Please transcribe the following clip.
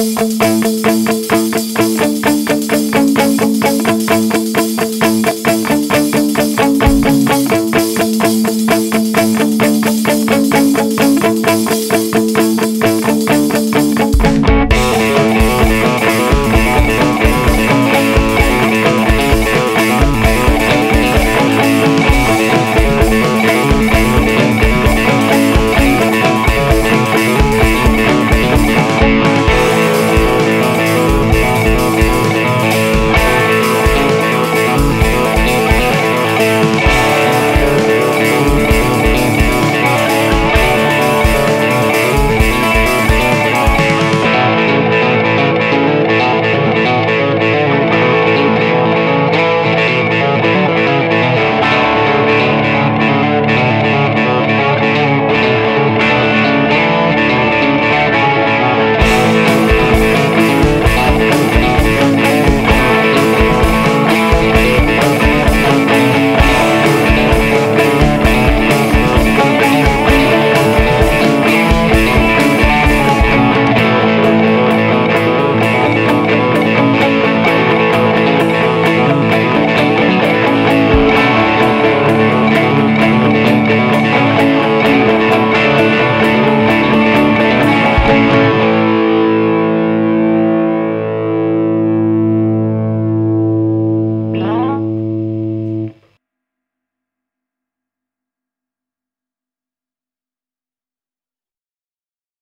Música